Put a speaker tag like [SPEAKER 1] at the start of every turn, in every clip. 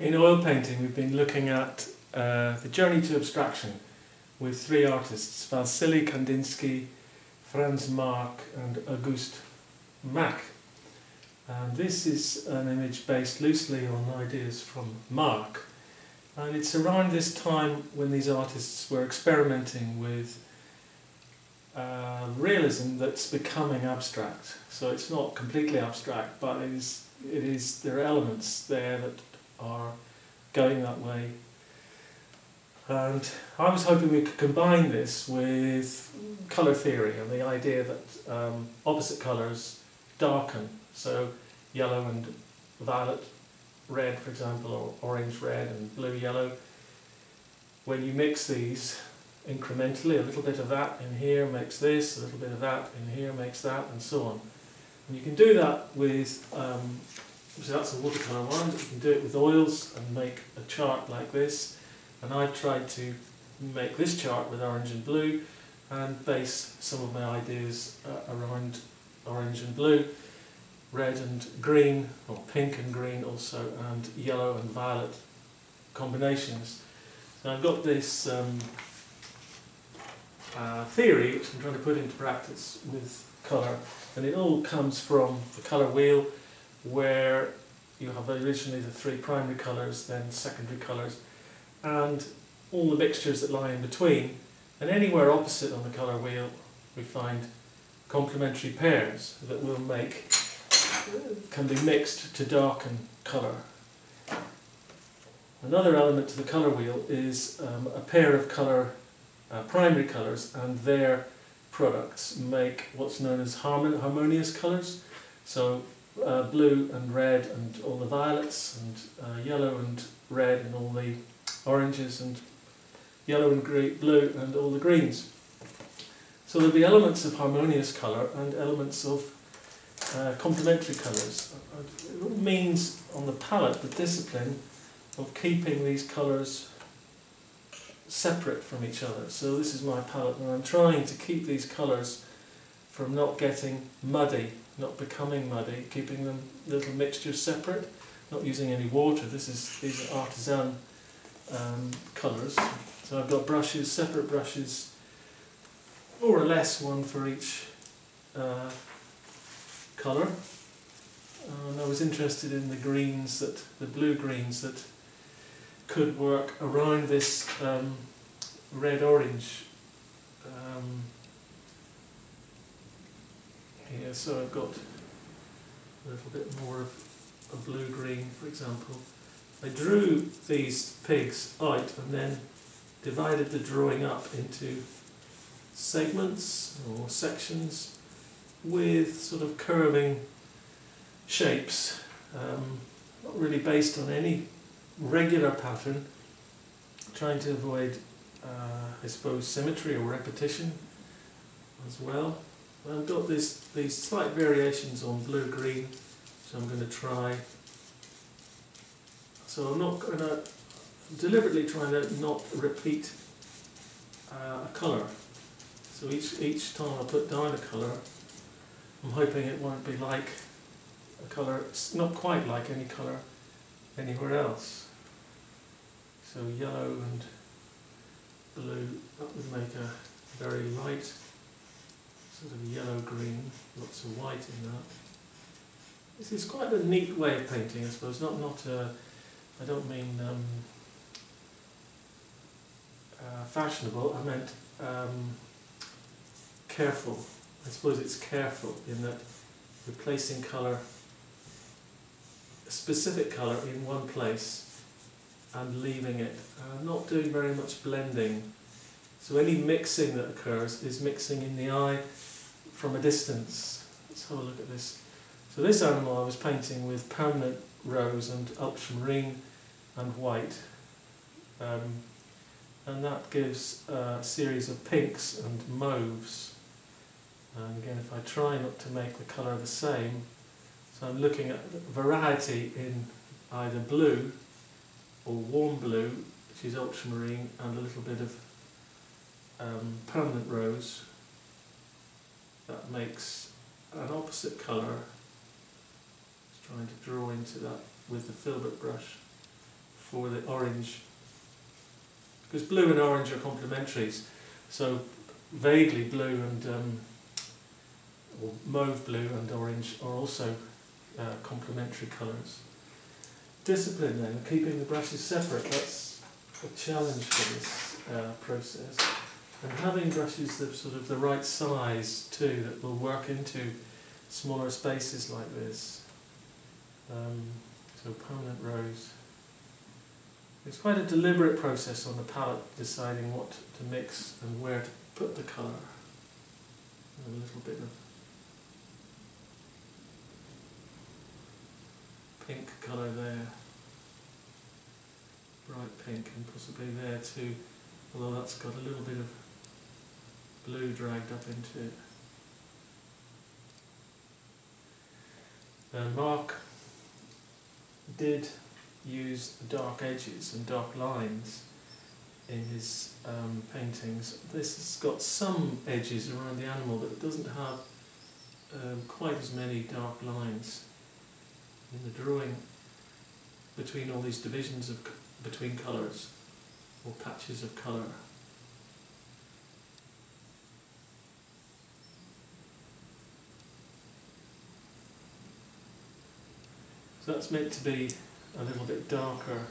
[SPEAKER 1] In oil painting, we've been looking at uh, the journey to abstraction with three artists, Wassily Kandinsky, Franz Marc and Auguste Macke. And this is an image based loosely on ideas from Marc. And it's around this time when these artists were experimenting with uh, realism that's becoming abstract. So it's not completely abstract, but it is, it is, there are elements there that are going that way. And I was hoping we could combine this with colour theory and the idea that um, opposite colours darken. So yellow and violet red, for example, or orange red and blue yellow. When you mix these incrementally, a little bit of that in here makes this, a little bit of that in here makes that, and so on. And you can do that with um, so that's a watercolour one, you can do it with oils and make a chart like this. And I tried to make this chart with orange and blue and base some of my ideas uh, around orange and blue, red and green, or pink and green also, and yellow and violet combinations. So I've got this um, uh, theory which I'm trying to put into practice with colour, and it all comes from the colour wheel where you have originally the three primary colours, then secondary colours, and all the mixtures that lie in between. And anywhere opposite on the colour wheel, we find complementary pairs that will make, can be mixed to darken colour. Another element to the colour wheel is um, a pair of colour, uh, primary colours, and their products make what's known as harmon harmonious colours. So uh, blue and red and all the violets and uh, yellow and red and all the oranges and yellow and green, blue and all the greens. So there'll be elements of harmonious colour and elements of uh, complementary colours. It means on the palette the discipline of keeping these colours separate from each other. So this is my palette and I'm trying to keep these colours from not getting muddy not becoming muddy, keeping them little mixtures separate, not using any water. This is these are artisan um, colours. So I've got brushes, separate brushes, more or less one for each uh, colour. And I was interested in the greens that the blue greens that could work around this um, red orange um, here, so I've got a little bit more of a blue-green, for example. I drew these pigs out and then divided the drawing up into segments or sections with sort of curving shapes, um, not really based on any regular pattern, trying to avoid, uh, I suppose, symmetry or repetition as well. I've got this, these slight variations on blue-green, so I'm going to try. So I'm not going to, deliberately trying to not repeat uh, a colour. So each, each time I put down a colour, I'm hoping it won't be like a colour, it's not quite like any colour anywhere else. So yellow and blue, that would make a very light sort of yellow-green, lots of white in that. This is quite a neat way of painting, I suppose. Not, not. Uh, I don't mean um, uh, fashionable. I meant um, careful. I suppose it's careful in that you're placing colour, a specific colour in one place, and leaving it. Uh, not doing very much blending. So any mixing that occurs is mixing in the eye from a distance. Let's have a look at this. So this animal I was painting with permanent rose and ultramarine and white. Um, and that gives a series of pinks and mauves. And again, if I try not to make the colour the same, so I'm looking at variety in either blue or warm blue, which is ultramarine, and a little bit of um, permanent rose, that makes an opposite colour. Just trying to draw into that with the filbert brush for the orange. Because blue and orange are complementaries, so vaguely blue and um, or mauve blue and orange are also uh, complementary colours. Discipline then, keeping the brushes separate, that's a challenge for this uh, process. And having brushes that sort of the right size too, that will work into smaller spaces like this. Um, so permanent rose. It's quite a deliberate process on the palette deciding what to mix and where to put the colour. And a little bit of pink colour there. Bright pink and possibly there too, although that's got a little bit of blue dragged up into it. And Marc did use dark edges and dark lines in his um, paintings. This has got some edges around the animal, but it doesn't have um, quite as many dark lines in the drawing between all these divisions of between colours or patches of colour. So that's meant to be a little bit darker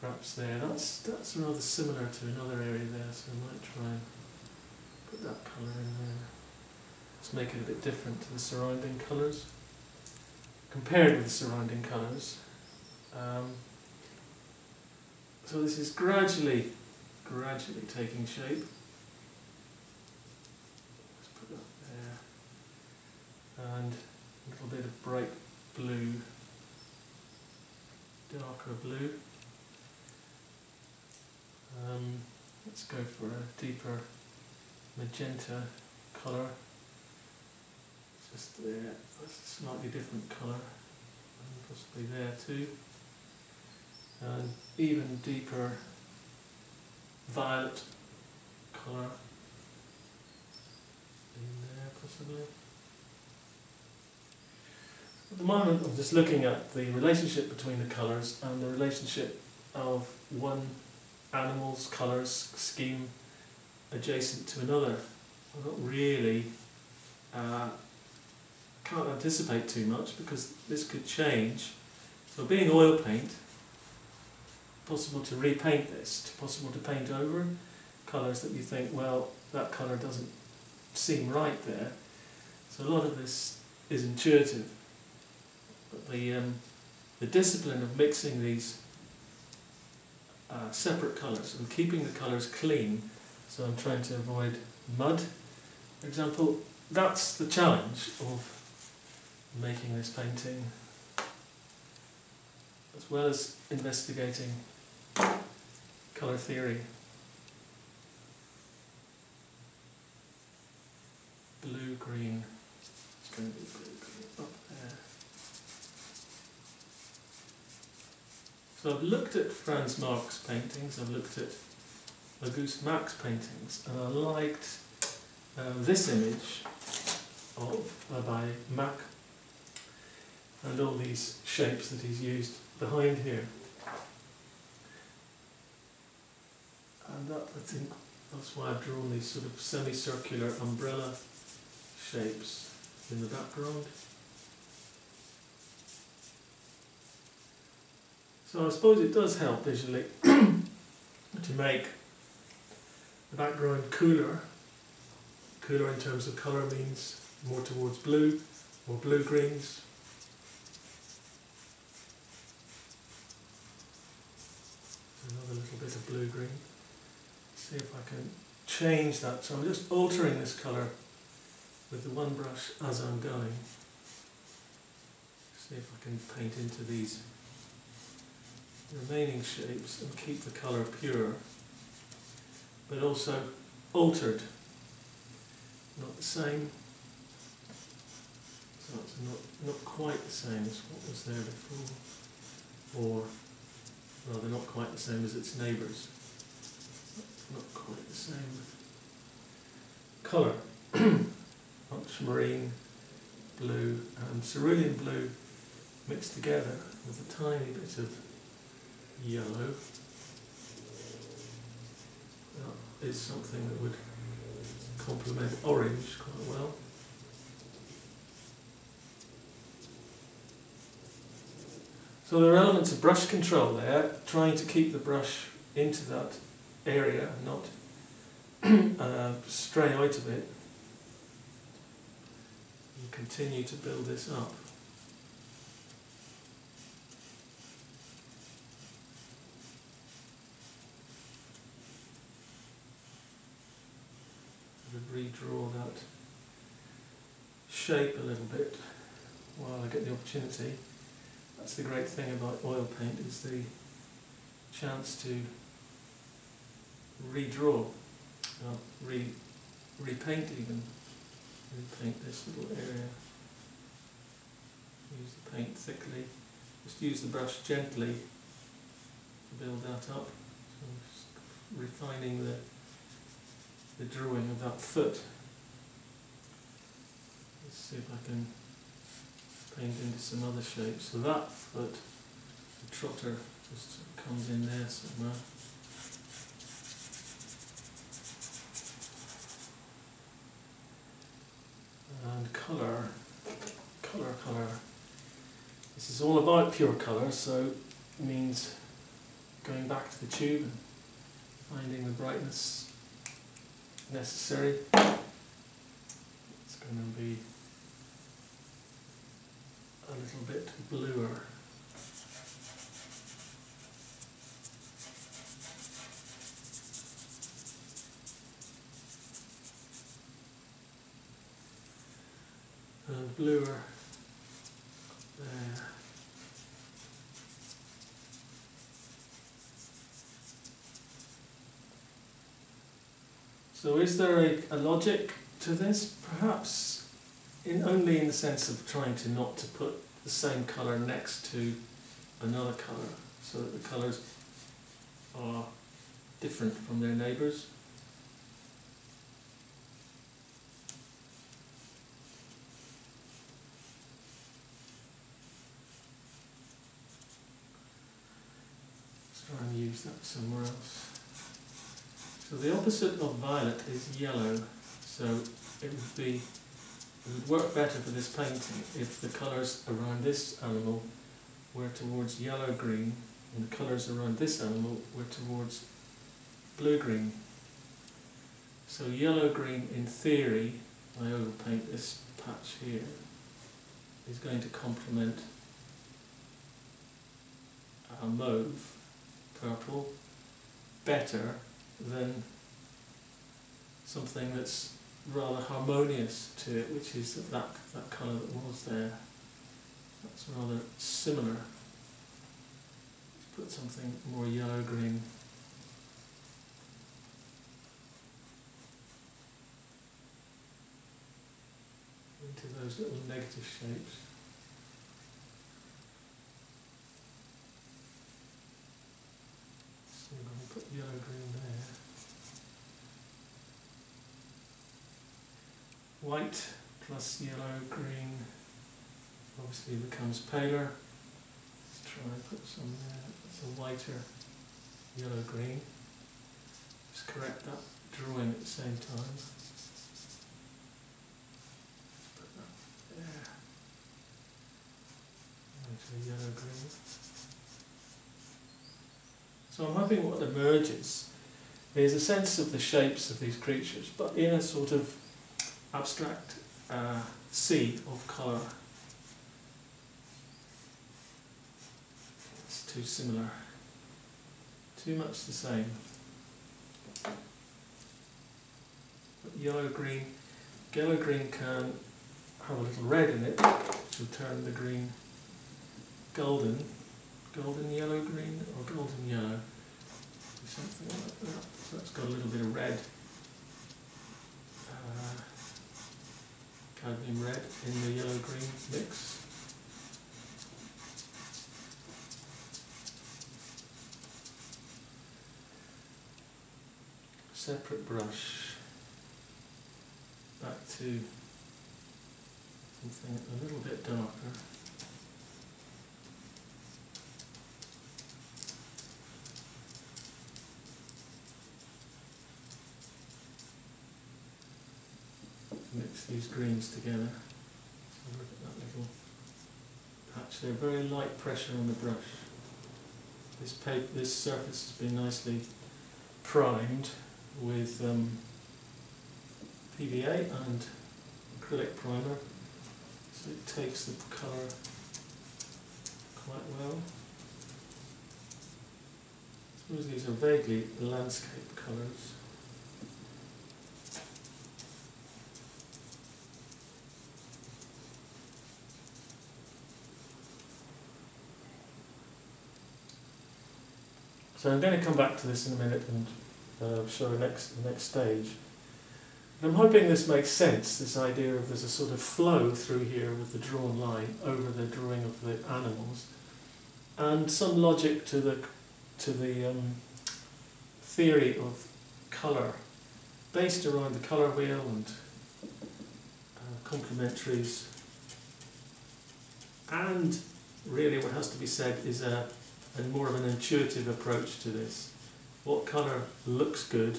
[SPEAKER 1] perhaps there. That's that's rather similar to another area there, so I might try and put that colour in there. Let's make it a bit different to the surrounding colours. Compared with the surrounding colours. Um, so this is gradually, gradually taking shape. Let's put that there. And a little bit of bright blue, darker blue. Um, let's go for a deeper magenta colour. Just there, that's a slightly different colour, and possibly there too. And even deeper violet colour in there possibly. At the moment I'm just looking at the relationship between the colours and the relationship of one animal's colours scheme adjacent to another. I'm not really, uh, can't anticipate too much because this could change. So being oil paint, possible to repaint this, possible to paint over colours that you think, well, that colour doesn't seem right there. So a lot of this is intuitive. But the, um, the discipline of mixing these uh, separate colours and keeping the colours clean, so I'm trying to avoid mud, for example, that's the challenge of making this painting, as well as investigating colour theory. Blue, green, it's going to be blue, green up there. So I've looked at Franz Marc's paintings, I've looked at Auguste Macke's paintings, and I liked um, this image of uh, by Mac and all these shapes that he's used behind here. And that, I think that's why I've drawn these sort of semicircular umbrella shapes in the background. So I suppose it does help visually to make the background cooler. Cooler in terms of colour means more towards blue or blue greens. Another little bit of blue green. See if I can change that. So I'm just altering this colour with the one brush as I'm going. See if I can paint into these remaining shapes and keep the colour pure, but also altered, not the same, so it's not, not quite the same as what was there before, or rather not quite the same as its neighbours, not quite the same. Colour, ultramarine blue and cerulean blue mixed together with a tiny bit of yellow. That is something that would complement orange quite well. So there are elements of brush control there, trying to keep the brush into that area, not uh, stray out of it. And continue to build this up. Redraw that shape a little bit while I get the opportunity. That's the great thing about oil paint is the chance to redraw, re repaint even, repaint this little area. Use the paint thickly, just use the brush gently to build that up. So refining the the drawing of that foot. Let's see if I can paint into some other shapes. So that foot, the trotter, just comes in there somewhere. And colour, colour, colour. This is all about pure colour, so it means going back to the tube and finding the brightness necessary. It's going to be a little bit bluer. And bluer So is there a, a logic to this? Perhaps in only in the sense of trying to not to put the same colour next to another colour so that the colours are different from their neighbours. Let's try and use that somewhere else. So the opposite of violet is yellow, so it would be it would work better for this painting if the colours around this animal were towards yellow-green and the colours around this animal were towards blue-green. So yellow-green in theory, I will paint this patch here, is going to complement a mauve, purple, better than something that's rather harmonious to it, which is that, that, colour that was there. That's rather similar. Let's put something more yellow-green. into those little negative shapes. So I'm going to put yellow-green there. White plus yellow, green obviously becomes paler. Let's try and put some there. A whiter yellow green. Just correct that drawing at the same time. Put that there. Whiter yellow green. So I'm hoping what emerges is a sense of the shapes of these creatures, but in a sort of abstract uh, sea of colour. It's too similar, too much the same. But yellow green, yellow green can have a little red in it, will turn the green golden, golden yellow green or golden yellow, something like that. So it's got a little bit of red. Uh, cadmium red in the yellow green mix. Separate brush back to something a little bit darker. These greens together. Look at that little patch there. Very light pressure on the brush. This paper, this surface has been nicely primed with um, PVA and acrylic primer, so it takes the colour quite well. I suppose these are vaguely landscape colours. So I'm going to come back to this in a minute and uh, show the next the next stage. And I'm hoping this makes sense. This idea of there's a sort of flow through here with the drawn line over the drawing of the animals, and some logic to the to the um, theory of colour, based around the colour wheel and uh, complementaries. And really, what has to be said is a and more of an intuitive approach to this. What colour looks good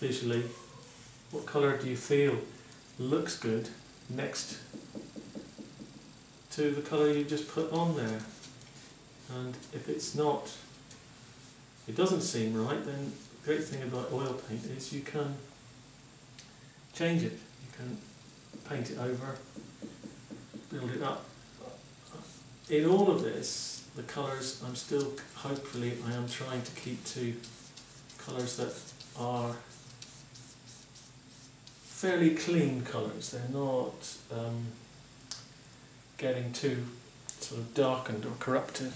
[SPEAKER 1] visually? What colour do you feel looks good next to the colour you just put on there? And if it's not, it doesn't seem right, then the great thing about oil paint is you can change it. You can paint it over, build it up. In all of this, the colours, I'm still, hopefully, I am trying to keep to colours that are fairly clean colours. They're not um, getting too sort of darkened or corrupted.